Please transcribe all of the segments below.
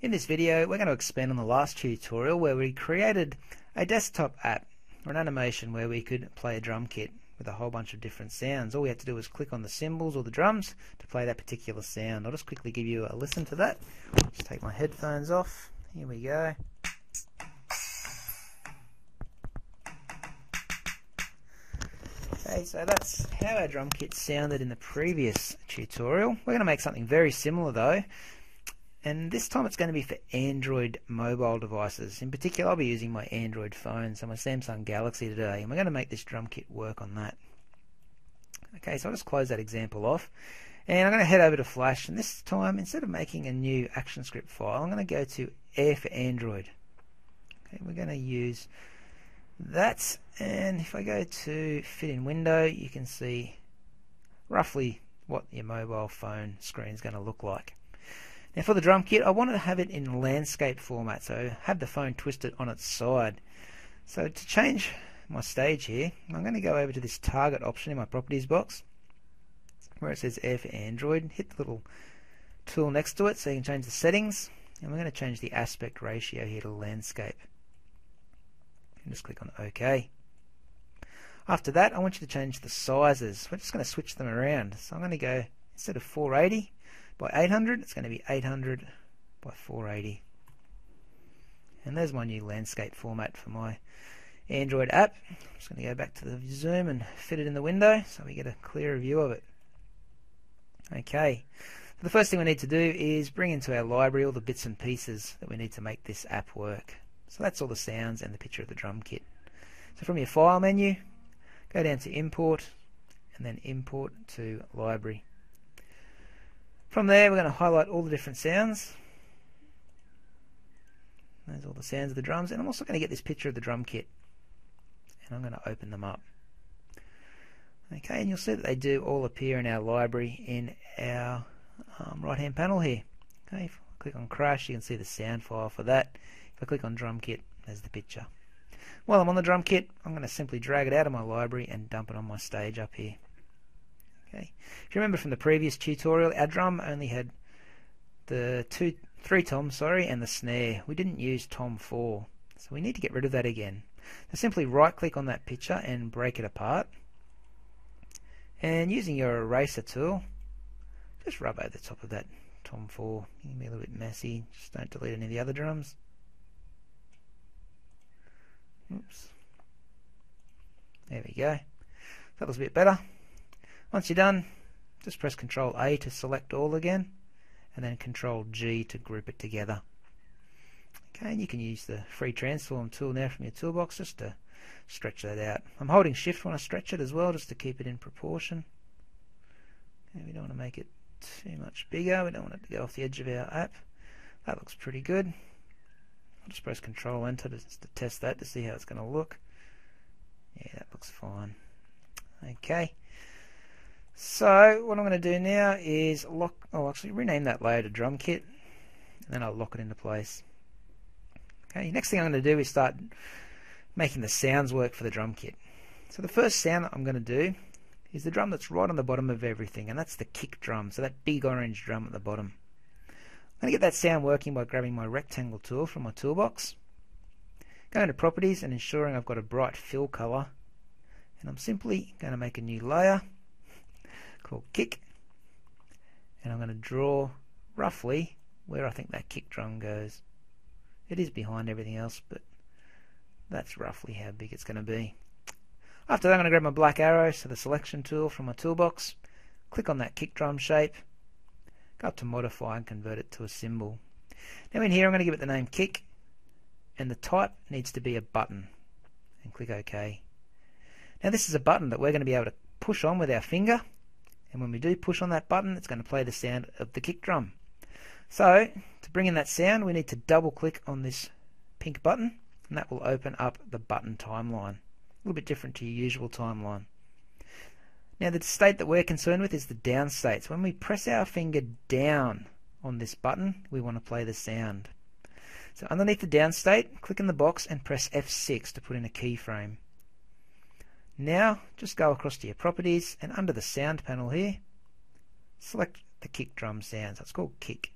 In this video we're going to expand on the last tutorial where we created a desktop app or an animation where we could play a drum kit with a whole bunch of different sounds. All we had to do was click on the cymbals or the drums to play that particular sound. I'll just quickly give you a listen to that. Just take my headphones off. Here we go. Okay, so that's how our drum kit sounded in the previous tutorial. We're going to make something very similar though, and this time it's going to be for Android mobile devices. In particular, I'll be using my Android phone, so my Samsung Galaxy today, and we're going to make this drum kit work on that. Okay, so I'll just close that example off, and I'm going to head over to Flash, and this time, instead of making a new ActionScript file, I'm going to go to Air for Android. Okay, we're going to use that, and if I go to Fit in Window, you can see roughly what your mobile phone screen is going to look like. Now for the drum kit, I wanted to have it in landscape format, so have the phone twisted on its side. So to change my stage here, I'm going to go over to this target option in my properties box, where it says Air for Android. Hit the little tool next to it so you can change the settings, and we're going to change the aspect ratio here to landscape. And just click on OK. After that, I want you to change the sizes. We're just going to switch them around. So I'm going to go, instead of 480, by 800, it's going to be 800 by 480. And there's my new landscape format for my Android app. I'm just going to go back to the zoom and fit it in the window so we get a clearer view of it. Okay, so the first thing we need to do is bring into our library all the bits and pieces that we need to make this app work. So that's all the sounds and the picture of the drum kit. So from your file menu, go down to import and then import to library. From there, we're going to highlight all the different sounds. There's all the sounds of the drums, and I'm also going to get this picture of the drum kit, and I'm going to open them up. Okay, and you'll see that they do all appear in our library in our um, right-hand panel here. Okay, if I click on Crash, you can see the sound file for that. If I click on Drum Kit, there's the picture. While I'm on the drum kit, I'm going to simply drag it out of my library and dump it on my stage up here. Okay. If you remember from the previous tutorial, our drum only had the two, three toms, sorry, and the snare. We didn't use tom 4, so we need to get rid of that again. So simply right click on that picture and break it apart. And using your eraser tool, just rub over the top of that tom 4. You can be a little bit messy, just don't delete any of the other drums. Oops. There we go. That was a bit better. Once you're done, just press Control A to select all again, and then Control G to group it together. Okay, and you can use the free transform tool now from your toolbox just to stretch that out. I'm holding shift when I stretch it as well, just to keep it in proportion. Okay, we don't want to make it too much bigger. We don't want it to go off the edge of our app. That looks pretty good. I'll just press Control Enter just to test that to see how it's going to look. Yeah, that looks fine. Okay. So what I'm going to do now is lock, oh actually rename that layer to drum kit and then I'll lock it into place. Okay, next thing I'm going to do is start making the sounds work for the drum kit. So the first sound that I'm going to do is the drum that's right on the bottom of everything and that's the kick drum, so that big orange drum at the bottom. I'm going to get that sound working by grabbing my rectangle tool from my toolbox, going to properties and ensuring I've got a bright fill color and I'm simply going to make a new layer called kick and I'm going to draw roughly where I think that kick drum goes. It is behind everything else but that's roughly how big it's going to be. After that I'm going to grab my black arrow, so the selection tool from my toolbox, click on that kick drum shape, go up to modify and convert it to a symbol. Now in here I'm going to give it the name kick and the type needs to be a button and click OK. Now this is a button that we're going to be able to push on with our finger and when we do push on that button, it's going to play the sound of the kick drum. So, to bring in that sound, we need to double click on this pink button, and that will open up the button timeline. A little bit different to your usual timeline. Now, the state that we're concerned with is the down state. So when we press our finger down on this button, we want to play the sound. So underneath the down state, click in the box and press F6 to put in a keyframe. Now just go across to your properties and under the sound panel here select the kick drum sound. So it's called kick.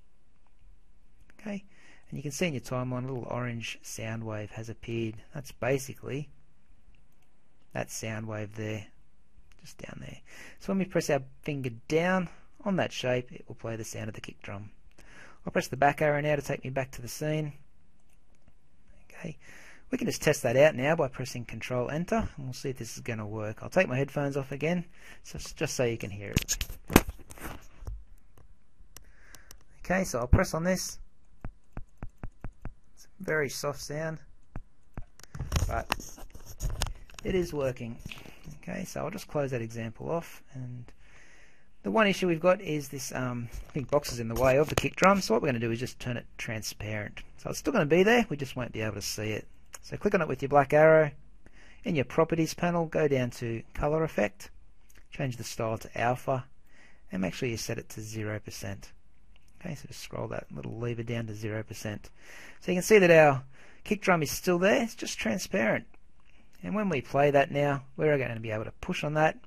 Okay, and you can see in your timeline a little orange sound wave has appeared. That's basically that sound wave there, just down there. So when we press our finger down on that shape, it will play the sound of the kick drum. I'll press the back arrow now to take me back to the scene. Okay, we can just test that out now by pressing Control Enter, and we'll see if this is going to work. I'll take my headphones off again, so just so you can hear it. Okay, so I'll press on this. It's a very soft sound, but it is working. Okay, so I'll just close that example off. And the one issue we've got is this um, big box is in the way of the kick drum. So what we're going to do is just turn it transparent. So it's still going to be there, we just won't be able to see it. So click on it with your black arrow. In your properties panel, go down to color effect, change the style to alpha, and make sure you set it to 0%. Okay, so just scroll that little lever down to 0%. So you can see that our kick drum is still there, it's just transparent. And when we play that now, we're going to be able to push on that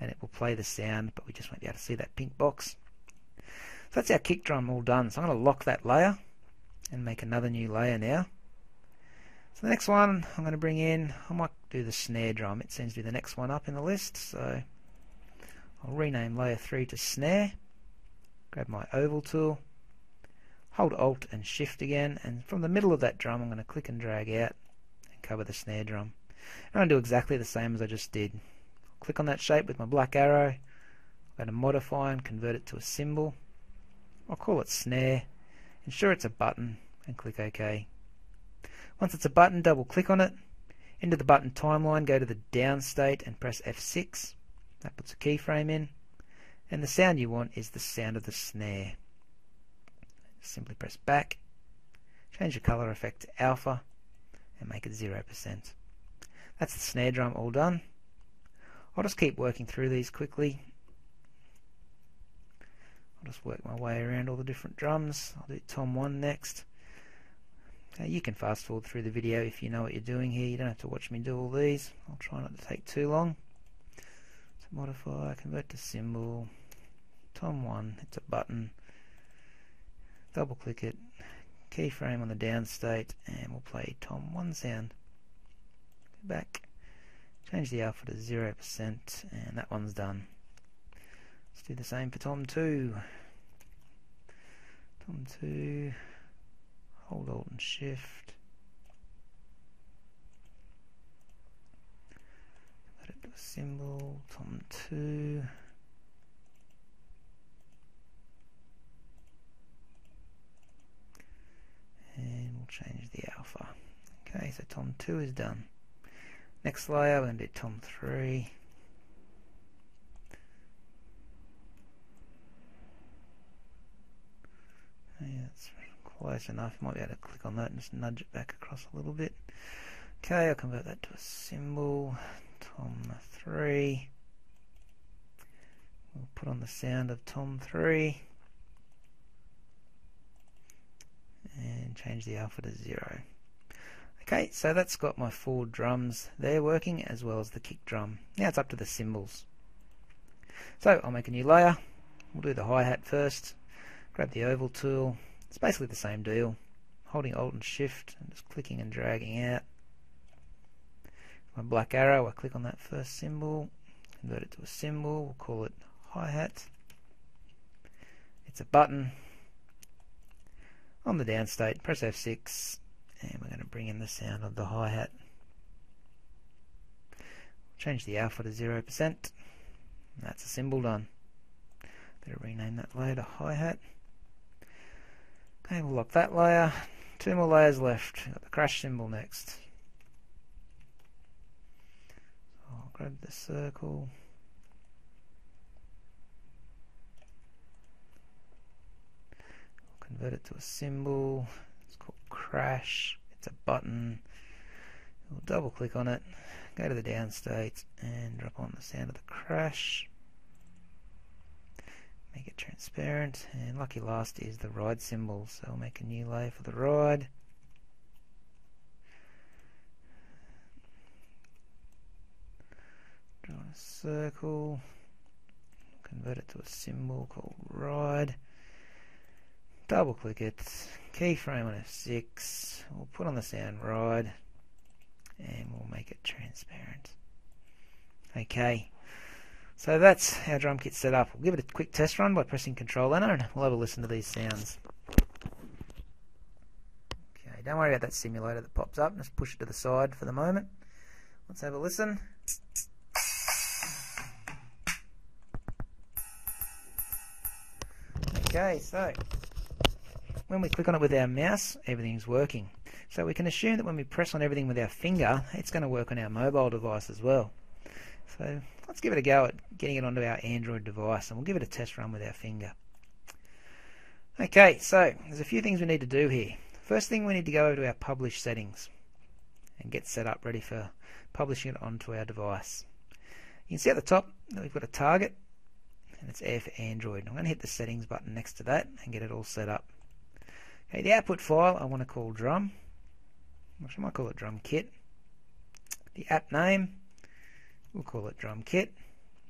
and it will play the sound, but we just won't be able to see that pink box. So that's our kick drum all done. So I'm going to lock that layer and make another new layer now. So the next one I'm going to bring in, I might do the snare drum. It seems to be the next one up in the list. So I'll rename layer 3 to snare. Grab my oval tool. Hold Alt and Shift again. And from the middle of that drum I'm going to click and drag out and cover the snare drum. And I'm going to do exactly the same as I just did. Click on that shape with my black arrow. I'm going to modify and convert it to a symbol. I'll call it snare. Ensure it's a button and click OK. Once it's a button, double click on it. Into the button timeline, go to the down state and press F6. That puts a keyframe in. And the sound you want is the sound of the snare. Simply press back, change the color effect to alpha, and make it 0%. That's the snare drum all done. I'll just keep working through these quickly. I'll just work my way around all the different drums. I'll do Tom 1 next. Okay, you can fast forward through the video if you know what you're doing here. You don't have to watch me do all these. I'll try not to take too long. So modify, convert to symbol. Tom 1, it's a button. Double click it. Keyframe on the down state and we'll play Tom 1 sound back, change the alpha to 0% and that one's done. Let's do the same for tom2. Tom 2. Tom 2, hold Alt and Shift. Put it to a symbol, Tom 2. And we'll change the alpha. Okay, so Tom 2 is done. Next layer, we're going to do Tom 3. Yeah, that's close enough. Might be able to click on that and just nudge it back across a little bit. Okay, I'll convert that to a symbol. Tom 3. We'll put on the sound of Tom 3. And change the alpha to 0. Okay, so that's got my four drums there working as well as the kick drum. Now it's up to the cymbals. So I'll make a new layer. We'll do the hi-hat first. Grab the oval tool. It's basically the same deal. Holding Alt and Shift and just clicking and dragging out. My black arrow, I click on that first cymbal, convert it to a symbol, we'll call it hi-hat. It's a button. On the down state, press F6 and we're going to bring in the sound of the hi-hat. Change the alpha to 0%. That's a cymbal done. Better rename that later hi-hat. Okay, we'll lock that layer. Two more layers left. Got the crash cymbal next. So I'll grab the circle. convert it to a symbol It's called crash. It's a button. We'll double click on it, go to the down state and drop on the sound of the crash. Make it transparent and lucky last is the ride cymbal so I'll make a new layer for the ride. Draw a circle, convert it to a symbol called ride. double click it, keyframe on F6, we'll put on the sound ride, and we'll make it transparent. Okay, so that's how drum kit's set up. We'll give it a quick test run by pressing Control Enter and we'll have a listen to these sounds. Okay, don't worry about that simulator that pops up, just push it to the side for the moment. Let's have a listen. Okay, so when we click on it with our mouse, everything's working. So we can assume that when we press on everything with our finger, it's going to work on our mobile device as well. So let's give it a go at getting it onto our Android device and we'll give it a test run with our finger. Okay, so there's a few things we need to do here. First thing we need to go over to our publish settings and get set up ready for publishing it onto our device. You can see at the top that we've got a target and it's Air for Android. I'm going to hit the settings button next to that and get it all set up. Okay, the output file I want to call drum. I might call it drum kit. The app name, we'll call it drum kit.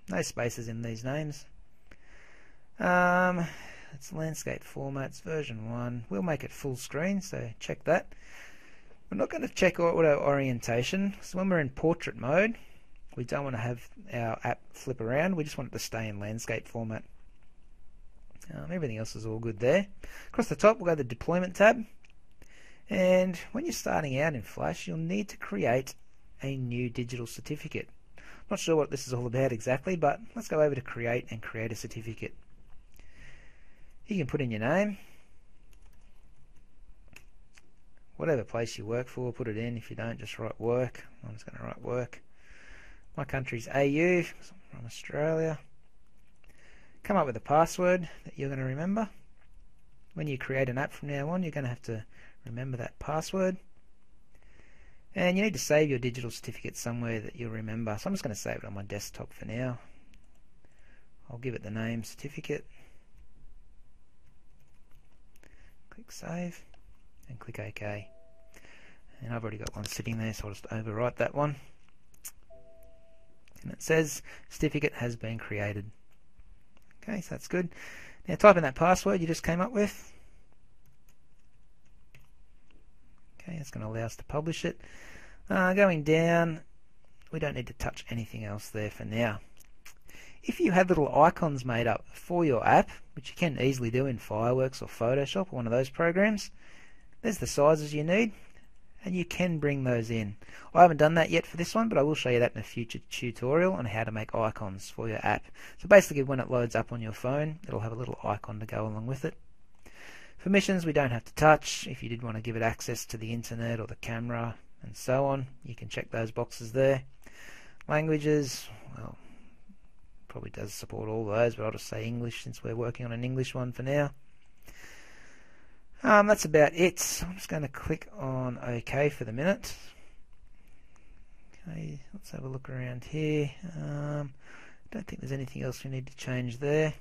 No spaces in these names. Um, it's landscape formats version 1. We'll make it full screen, so check that. We're not going to check auto orientation. So when we're in portrait mode, we don't want to have our app flip around. We just want it to stay in landscape format. Um, everything else is all good there. Across the top, we'll go to the deployment tab. And when you're starting out in Flash, you'll need to create a new digital certificate. Not sure what this is all about exactly, but let's go over to create and create a certificate. You can put in your name, whatever place you work for, put it in. If you don't, just write work. I'm just going to write work. My country's AU, I'm from Australia. Come up with a password that you're going to remember. When you create an app from now on, you're going to have to remember that password. And you need to save your digital certificate somewhere that you'll remember. So I'm just going to save it on my desktop for now. I'll give it the name certificate. Click save and click OK. And I've already got one sitting there, so I'll just overwrite that one. And it says certificate has been created. Okay, so that's good. Now type in that password you just came up with. Okay, it's going to allow us to publish it. Uh, going down, we don't need to touch anything else there for now. If you had little icons made up for your app, which you can easily do in Fireworks or Photoshop or one of those programs, there's the sizes you need and you can bring those in. I haven't done that yet for this one, but I will show you that in a future tutorial on how to make icons for your app. So basically when it loads up on your phone, it'll have a little icon to go along with it. Permissions we don't have to touch. If you did want to give it access to the internet or the camera and so on, you can check those boxes there. Languages, well, probably does support all those, but I'll just say English since we're working on an English one for now. Um, that's about it. I'm just going to click on OK for the minute. Okay, let's have a look around here. Um, don't think there's anything else we need to change there.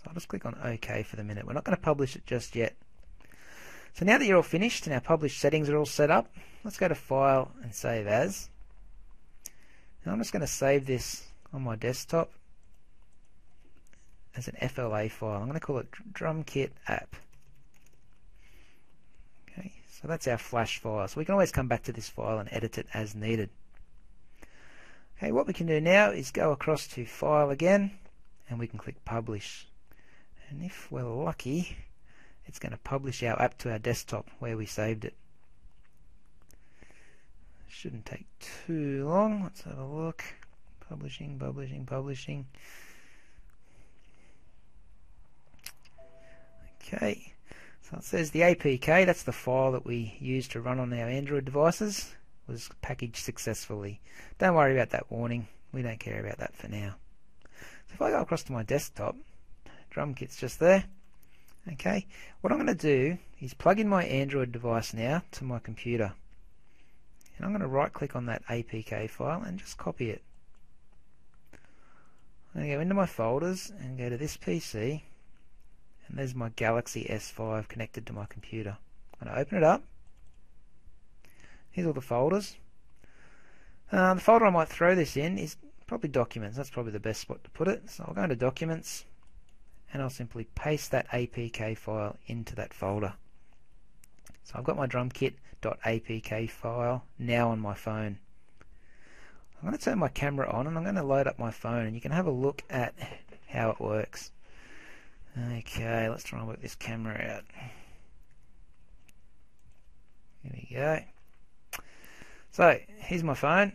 So I'll just click on OK for the minute. We're not going to publish it just yet. So now that you're all finished and our published settings are all set up, let's go to File and Save As. Now I'm just going to save this on my desktop as an FLA file. I'm going to call it DrumKit app. Okay, so that's our flash file. So we can always come back to this file and edit it as needed. Okay, what we can do now is go across to File again, and we can click Publish. And if we're lucky, it's going to publish our app to our desktop where we saved it. Shouldn't take too long. Let's have a look. Publishing, publishing, publishing. Okay, so it says the APK, that's the file that we use to run on our Android devices, was packaged successfully. Don't worry about that warning, we don't care about that for now. So if I go across to my desktop, drum kit's just there. Okay, what I'm going to do is plug in my Android device now to my computer. And I'm going to right click on that APK file and just copy it. I'm going to go into my folders and go to this PC and there's my Galaxy S5 connected to my computer. I'm going to open it up. Here's all the folders. Uh, the folder I might throw this in is probably Documents. That's probably the best spot to put it. So I'll go into Documents and I'll simply paste that APK file into that folder. So I've got my drumkit.apk file now on my phone. I'm going to turn my camera on and I'm going to load up my phone and you can have a look at how it works. Okay, let's try and work this camera out. Here we go. So, here's my phone.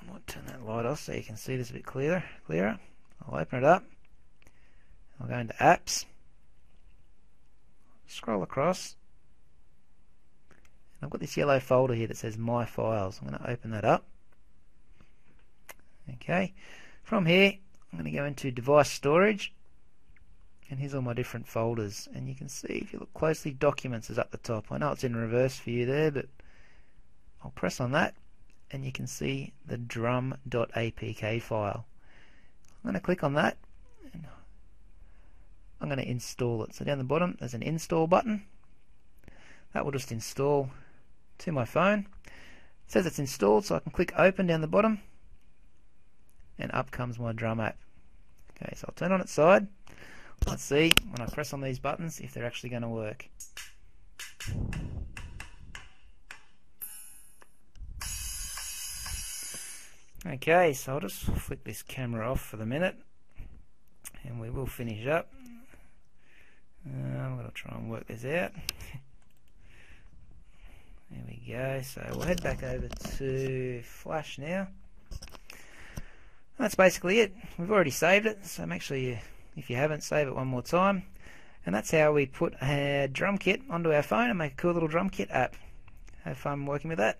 I might turn that light off so you can see this a bit clearer. clearer. I'll open it up. I'll go into apps. Scroll across. And I've got this yellow folder here that says My Files. I'm going to open that up. Okay. From here, I'm going to go into Device Storage. And here's all my different folders. And you can see, if you look closely, Documents is up the top. I know it's in reverse for you there, but I'll press on that. And you can see the drum.apk file. I'm going to click on that. I'm going to install it. So down the bottom, there's an install button. That will just install to my phone. It says it's installed, so I can click open down the bottom. And up comes my drum app. Okay, so I'll turn on its side. Let's see when I press on these buttons if they're actually going to work. Okay, so I'll just flick this camera off for the minute and we will finish up. Uh, I'm going to try and work this out. there we go, so we'll head back over to Flash now. That's basically it. We've already saved it, so make sure you if you haven't, save it one more time. And that's how we put a drum kit onto our phone and make a cool little drum kit app. Have fun working with that.